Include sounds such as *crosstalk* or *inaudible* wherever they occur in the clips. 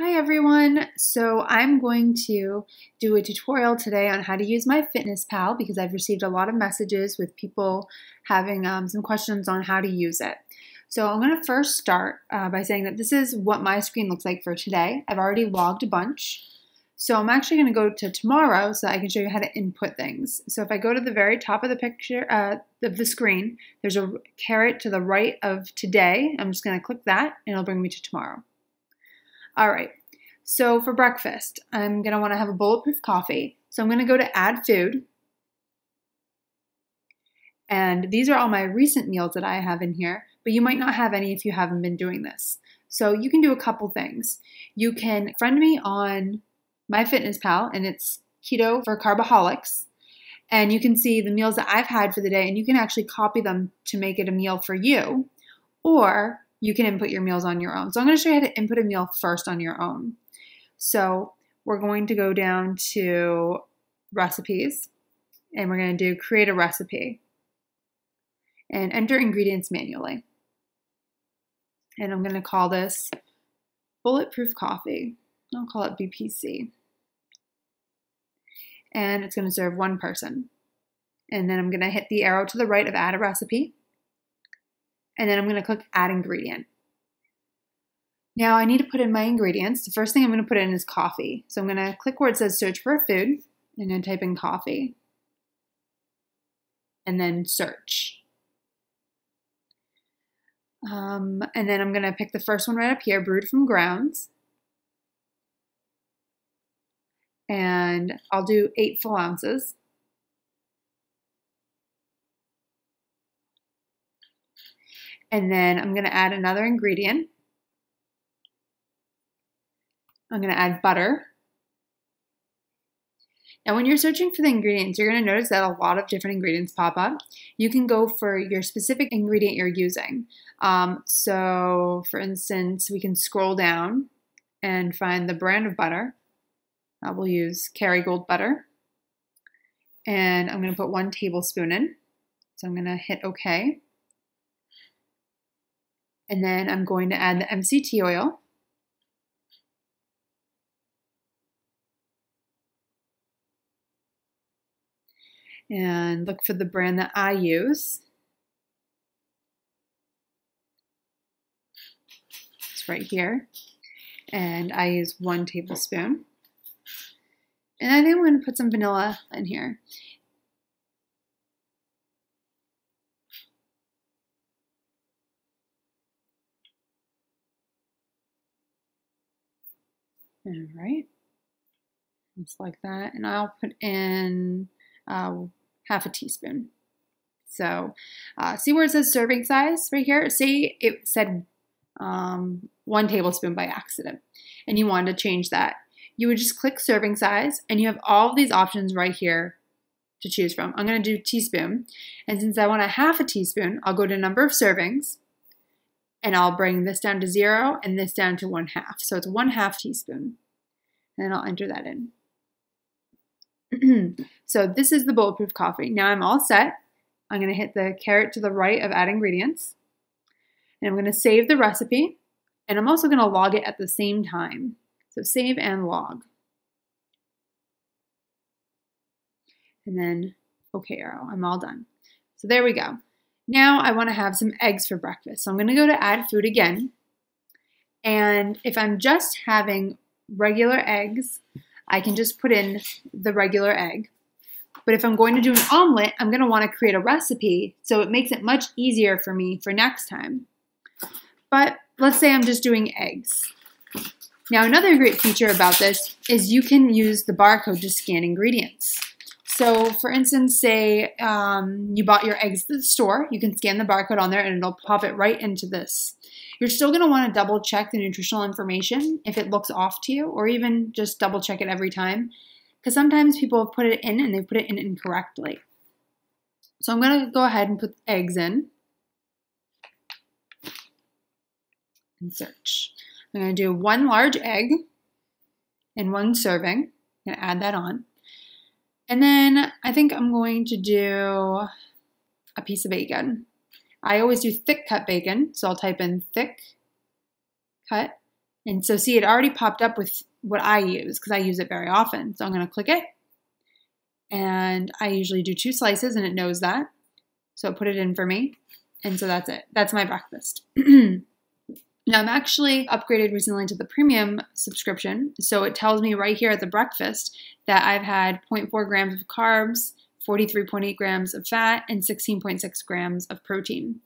Hi everyone! So I'm going to do a tutorial today on how to use MyFitnessPal because I've received a lot of messages with people having um, some questions on how to use it. So I'm going to first start uh, by saying that this is what my screen looks like for today. I've already logged a bunch. So I'm actually going to go to tomorrow so I can show you how to input things. So if I go to the very top of the picture uh, of the screen, there's a caret to the right of today. I'm just going to click that and it'll bring me to tomorrow. All right, so for breakfast, I'm going to want to have a bulletproof coffee. So I'm going to go to add food. And these are all my recent meals that I have in here, but you might not have any if you haven't been doing this. So you can do a couple things. You can friend me on MyFitnessPal, and it's keto for carboholics. And you can see the meals that I've had for the day, and you can actually copy them to make it a meal for you. Or you can input your meals on your own. So I'm going to show you how to input a meal first on your own. So we're going to go down to recipes and we're going to do create a recipe and enter ingredients manually. And I'm going to call this bulletproof coffee. I'll call it BPC. And it's going to serve one person. And then I'm going to hit the arrow to the right of add a recipe and then I'm going to click add ingredient. Now I need to put in my ingredients. The first thing I'm going to put in is coffee. So I'm going to click where it says search for food and then type in coffee and then search. Um, and then I'm going to pick the first one right up here, brewed from grounds. And I'll do eight full ounces. And then I'm going to add another ingredient. I'm going to add butter. Now, when you're searching for the ingredients, you're going to notice that a lot of different ingredients pop up. You can go for your specific ingredient you're using. Um, so, for instance, we can scroll down and find the brand of butter. Uh, we'll use Kerrygold butter. And I'm going to put one tablespoon in. So I'm going to hit OK. And then I'm going to add the MCT oil. And look for the brand that I use. It's right here. And I use one tablespoon. And I think I'm going to put some vanilla in here. All right, just like that. And I'll put in uh, half a teaspoon. So uh, see where it says serving size right here? See, it said um, one tablespoon by accident and you wanted to change that. You would just click serving size and you have all of these options right here to choose from. I'm going to do teaspoon. And since I want a half a teaspoon, I'll go to number of servings and I'll bring this down to zero and this down to one half. So it's one half teaspoon. And then I'll enter that in. *clears throat* so this is the bulletproof coffee. Now I'm all set. I'm going to hit the caret to the right of add ingredients. And I'm going to save the recipe. And I'm also going to log it at the same time. So save and log. And then OK arrow. I'm all done. So there we go. Now I want to have some eggs for breakfast. So I'm going to go to add food again. And if I'm just having regular eggs, I can just put in the regular egg. But if I'm going to do an omelet, I'm going to want to create a recipe so it makes it much easier for me for next time. But let's say I'm just doing eggs. Now another great feature about this is you can use the barcode to scan ingredients. So for instance, say um, you bought your eggs at the store, you can scan the barcode on there and it'll pop it right into this. You're still going to want to double check the nutritional information if it looks off to you, or even just double check it every time, because sometimes people have put it in and they put it in incorrectly. So I'm going to go ahead and put eggs in and search. I'm going to do one large egg in one serving. I'm to add that on. And then I think I'm going to do a piece of bacon. I always do thick cut bacon, so I'll type in thick cut And so see, it already popped up with what I use because I use it very often. So I'm going to click it. And I usually do two slices and it knows that. So it put it in for me. And so that's it. That's my breakfast. *clears throat* Now, I'm actually upgraded recently to the premium subscription. So it tells me right here at the breakfast that I've had 0.4 grams of carbs, 43.8 grams of fat, and 16.6 grams of protein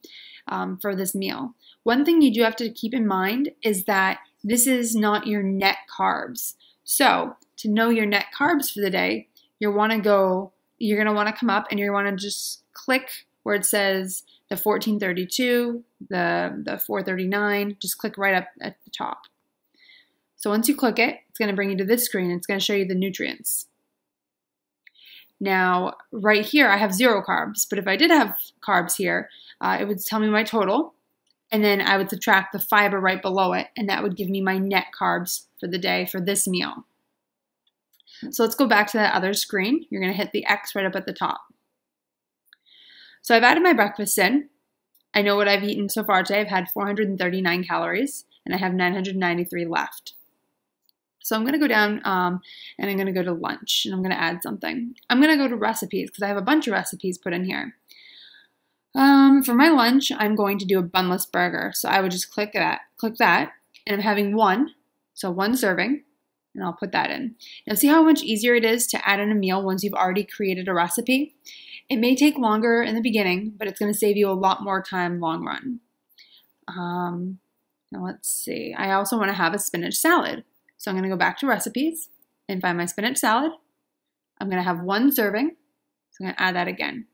um, for this meal. One thing you do have to keep in mind is that this is not your net carbs. So, to know your net carbs for the day, you want to go, you're going to want to come up and you want to just click where it says the 1432, the, the 439, just click right up at the top. So once you click it, it's going to bring you to this screen. It's going to show you the nutrients. Now, right here, I have zero carbs, but if I did have carbs here, uh, it would tell me my total, and then I would subtract the fiber right below it, and that would give me my net carbs for the day for this meal. So let's go back to that other screen. You're going to hit the X right up at the top. So I've added my breakfast in. I know what I've eaten so far today. I've had 439 calories, and I have 993 left. So I'm going to go down um, and I'm going to go to lunch and I'm going to add something. I'm going to go to recipes because I have a bunch of recipes put in here. Um, for my lunch, I'm going to do a bunless burger. So I would just click that, click that, and I'm having one, so one serving, and I'll put that in. Now see how much easier it is to add in a meal once you've already created a recipe? It may take longer in the beginning, but it's going to save you a lot more time long run. Um, now let's see. I also want to have a spinach salad. So I'm going to go back to recipes and find my spinach salad. I'm going to have one serving. So I'm going to add that again.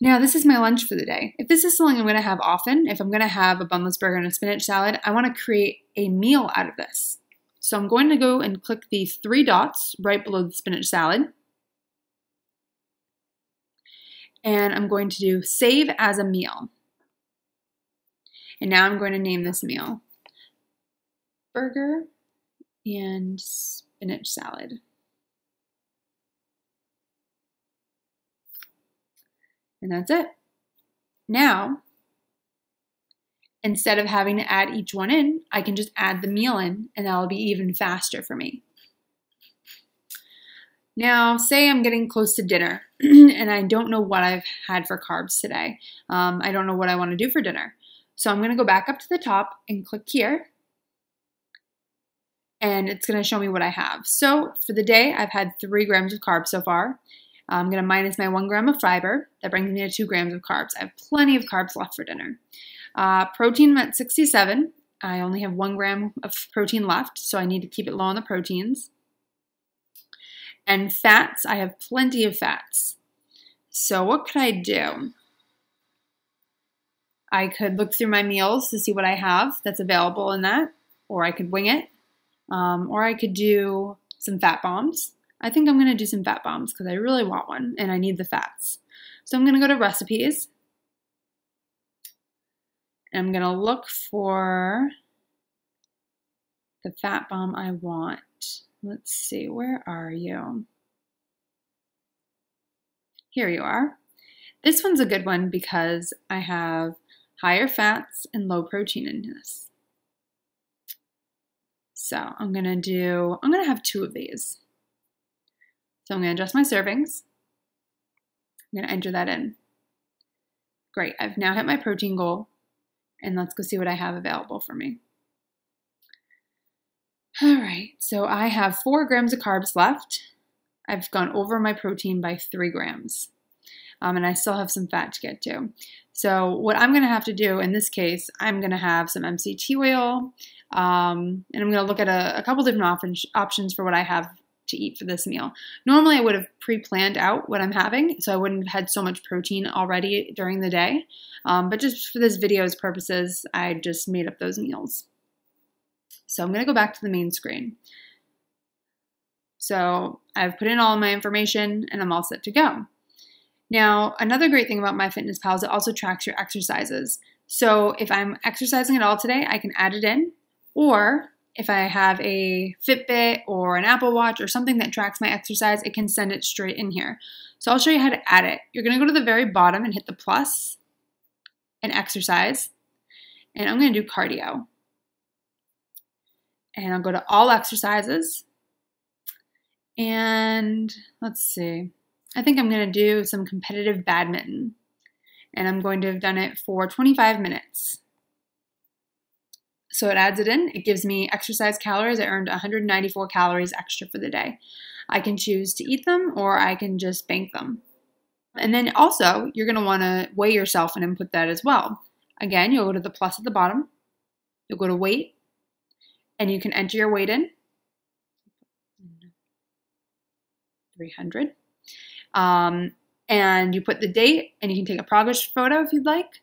Now, this is my lunch for the day. If this is something I'm going to have often, if I'm going to have a bunless burger and a spinach salad, I want to create a meal out of this. So I'm going to go and click the three dots right below the spinach salad. And I'm going to do save as a meal. And now I'm going to name this meal burger and spinach salad. And that's it. Now, instead of having to add each one in, I can just add the meal in and that'll be even faster for me. Now, say I'm getting close to dinner *clears throat* and I don't know what I've had for carbs today. Um, I don't know what I want to do for dinner. So I'm going to go back up to the top and click here. And it's going to show me what I have. So for the day, I've had three grams of carbs so far. I'm going to minus my one gram of fiber. That brings me to two grams of carbs. I have plenty of carbs left for dinner. Uh, protein at 67. I only have one gram of protein left, so I need to keep it low on the proteins. And fats, I have plenty of fats. So what could I do? I could look through my meals to see what I have that's available in that, or I could wing it, um, or I could do some fat bombs. I think I'm going to do some fat bombs because I really want one and I need the fats. So I'm going to go to recipes. I'm going to look for the fat bomb I want. Let's see, where are you? Here you are. This one's a good one because I have higher fats and low protein in this. So I'm going to do, I'm to have two of these. So I'm to adjust my servings. I'm to enter that in. Great, I've now hit my protein goal. And let's go see what I have available for me. All right, so I have four grams of carbs left. I've gone over my protein by three grams. Um, and I still have some fat to get to. So what I'm going to have to do in this case, I'm going to have some MCT oil, um, and I'm going to look at a, a couple different op options for what I have to eat for this meal. Normally, I would have pre-planned out what I'm having, so I wouldn't have had so much protein already during the day. Um, but just for this video's purposes, I just made up those meals. So I'm going to go back to the main screen. So I've put in all my information and I'm all set to go. Now, another great thing about MyFitnessPal is it also tracks your exercises. So if I'm exercising at all today, I can add it in. Or if I have a Fitbit or an Apple Watch or something that tracks my exercise, it can send it straight in here. So I'll show you how to add it. You're to go to the very bottom and hit the plus and exercise. And I'm to do cardio. and I'll go to all exercises. And let's see, I think I'm to do some competitive badminton. And I'm going to have done it for 25 minutes. So it adds it in. It gives me exercise calories. I earned 194 calories extra for the day. I can choose to eat them or I can just bank them. And then also, you're going to want to weigh yourself and input that as well. Again, you'll go to the plus at the bottom, you'll go to weight, and you can enter your weight in 300. Um, and you put the date, and you can take a progress photo if you'd like.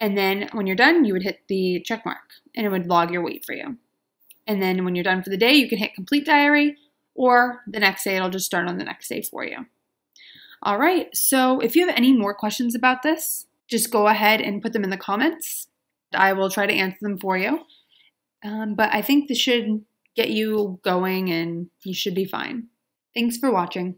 And then when you're done, you would hit the check mark and it would log your weight for you. And then when you're done for the day, you can hit complete diary or the next day it'll just start on the next day for you. All right, so if you have any more questions about this, just go ahead and put them in the comments. I will try to answer them for you. Um, but I think this should get you going and you should be fine. Thanks for watching.